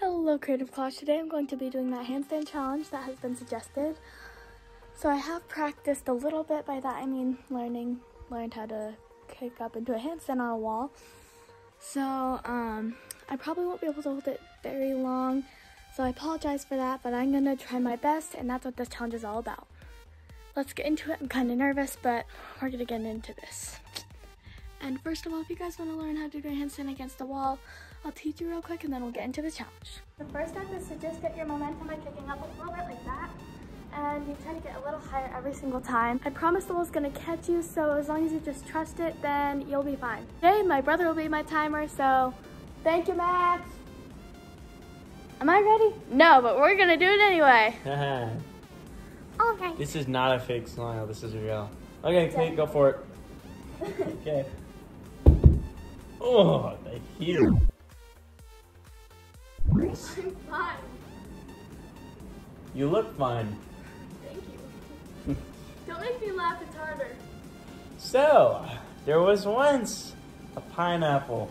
Hello Creative Collage. Today I'm going to be doing that handstand challenge that has been suggested. So I have practiced a little bit, by that I mean learning, learned how to kick up into a handstand on a wall. So um, I probably won't be able to hold it very long, so I apologize for that, but I'm gonna try my best and that's what this challenge is all about. Let's get into it. I'm kind of nervous, but we're gonna get into this. And first of all, if you guys want to learn how to do a handstand against a wall, I'll teach you real quick and then we'll get into the challenge. The first step is to just get your momentum by kicking up a little bit like that. And you try to get a little higher every single time. I promise the wall's gonna catch you, so as long as you just trust it, then you'll be fine. Today, my brother will be my timer, so thank you, Max. Am I ready? No, but we're gonna do it anyway. okay. This is not a fake smile. This is real. Okay, Kate, go for it. okay. Oh, the heat. I'm fine. You look fine. Thank you. Don't make me laugh, it's harder. So, there was once a pineapple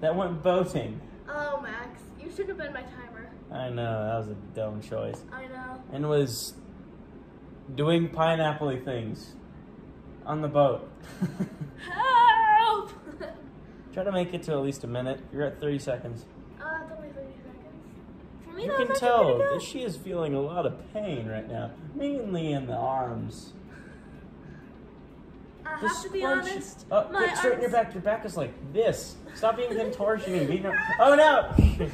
that went boating. Oh, Max, you should have been my timer. I know, that was a dumb choice. I know. And was doing pineapple things on the boat. Help! Try to make it to at least a minute. You're at 30 seconds. Uh, it's only 30 seconds. Me, You can tell that she is feeling a lot of pain right now, mainly in the arms. I Just have to be honest. Oh, my get straighten your back. Your back is like this. Stop being contortioning. Beating her. Oh no!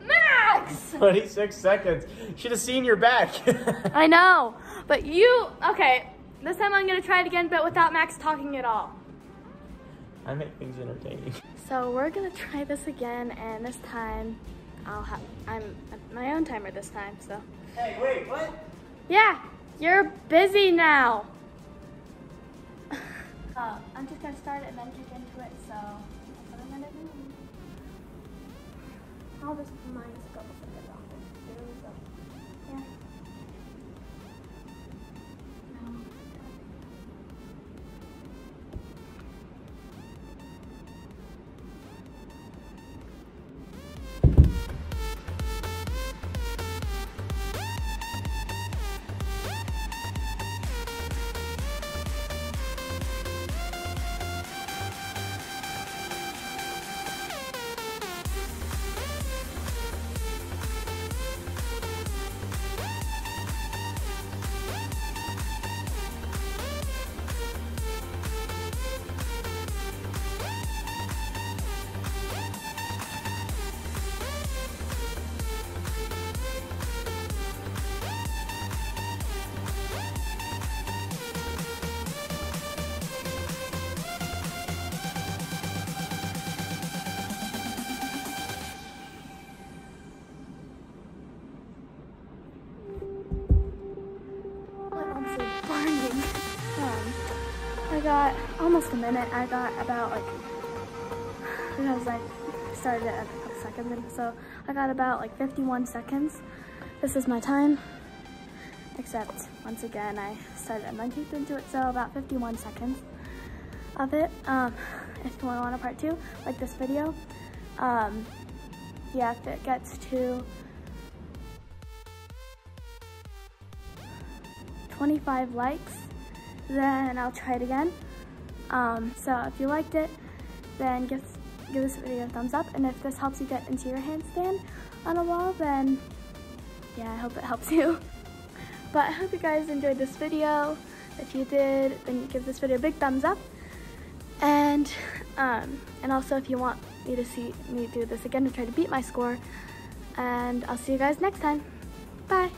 Max! 26 seconds. Should have seen your back. I know, but you, okay, this time I'm gonna try it again, but without Max talking at all. I make things entertaining. So we're gonna try this again, and this time I'll have, I'm at my own timer this time, so. Hey, wait, what? Yeah, you're busy now. Uh, I'm just gonna start it and then kick into it, so that's what I'm gonna do. I'll just minus a couple seconds off I got almost a minute. I got about like, because I started it at a couple seconds and so I got about like 51 seconds. This is my time, except once again, I started at 19th into it, so about 51 seconds of it. Um, if you want a part two, like this video, um, yeah, if it gets to 25 likes, then I'll try it again. Um, so if you liked it, then give, give this video a thumbs up. And if this helps you get into your handstand on a wall, then yeah, I hope it helps you. But I hope you guys enjoyed this video. If you did, then give this video a big thumbs up. And um, and also if you want me to see me do this again to try to beat my score. And I'll see you guys next time. Bye.